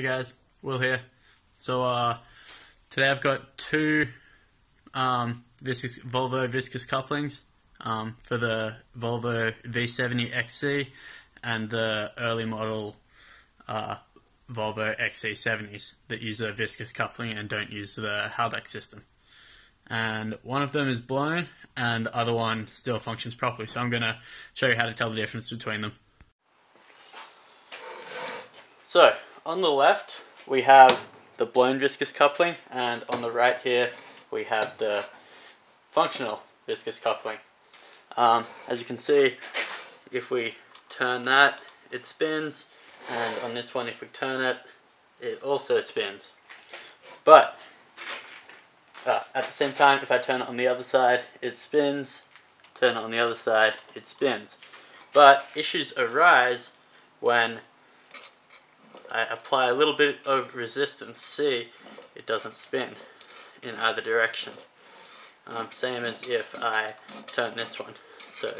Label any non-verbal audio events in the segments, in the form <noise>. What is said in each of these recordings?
Hey guys, Will here. So uh, today I've got two um, viscous, Volvo viscous couplings um, for the Volvo V70 XC and the early model uh, Volvo XC70s that use a viscous coupling and don't use the Haldex system. And one of them is blown and the other one still functions properly. So I'm going to show you how to tell the difference between them. So on the left we have the blown viscous coupling and on the right here we have the functional viscous coupling. Um, as you can see if we turn that it spins and on this one if we turn it it also spins. But uh, at the same time if I turn it on the other side it spins, turn it on the other side it spins. But issues arise when I apply a little bit of resistance, see, it doesn't spin in either direction. Um, same as if I turn this one. So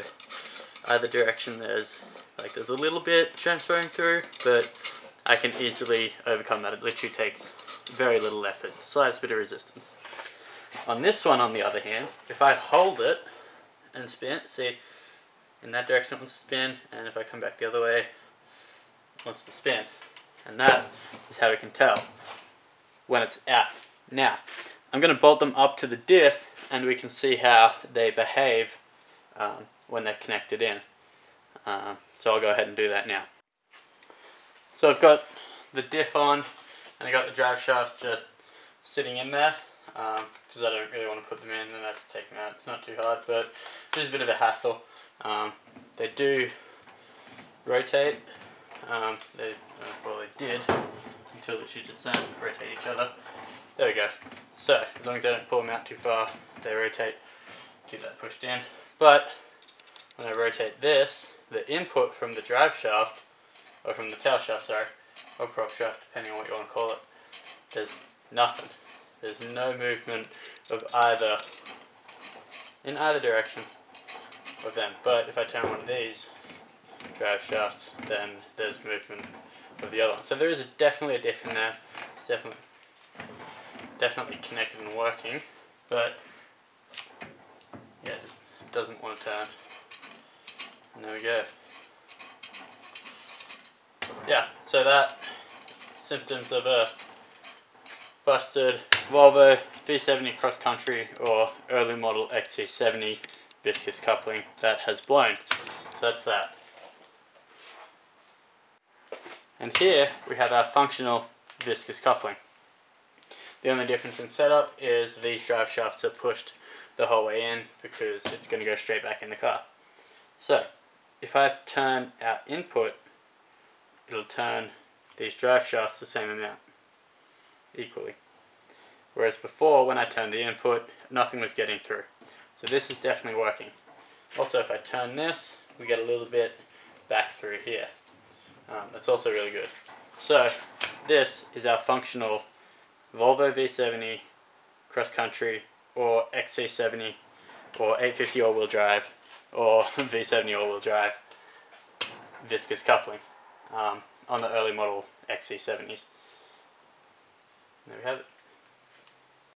either direction there's like there's a little bit transferring through, but I can easily overcome that. It literally takes very little effort, slightest bit of resistance. On this one, on the other hand, if I hold it and spin, see, in that direction it wants to spin, and if I come back the other way, it wants to spin. And that is how we can tell when it's out. Now, I'm going to bolt them up to the diff and we can see how they behave um, when they're connected in. Uh, so I'll go ahead and do that now. So I've got the diff on and I got the drive shafts just sitting in there because um, I don't really want to put them in and I have to take them out. It's not too hard but it is a bit of a hassle. Um, they do rotate um, they, uh, well, they did until she just um, rotate each other. There we go. So, as long as I don't pull them out too far, they rotate. Keep that pushed in. But, when I rotate this, the input from the drive shaft, or from the tail shaft, sorry, or prop shaft, depending on what you want to call it, there's nothing. There's no movement of either, in either direction of them. But if I turn one of these, drive shafts, then there's movement of the other one. So there is a, definitely a diff in there. It's definitely definitely connected and working, but yeah, it doesn't want to turn. And there we go. Yeah, so that symptoms of a busted Volvo V70 cross country or early model XC70 viscous coupling that has blown. So that's that. And here we have our functional viscous coupling. The only difference in setup is these drive shafts are pushed the whole way in because it's going to go straight back in the car. So, if I turn our input, it'll turn these drive shafts the same amount, equally. Whereas before, when I turned the input, nothing was getting through. So this is definitely working. Also, if I turn this, we get a little bit back through here. Um, that's also really good. So this is our functional Volvo V70 cross country or XC70 or 850 all-wheel drive or <laughs> V70 all-wheel drive viscous coupling um, on the early model XC70s. There we have it.